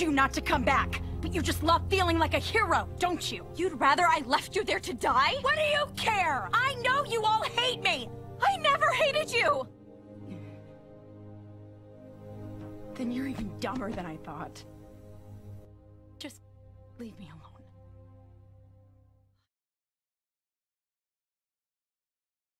you not to come back. But you just love feeling like a hero, don't you? You'd rather I left you there to die? What do you care? I know you all hate me! I never hated you! Then you're even dumber than I thought. Just leave me alone.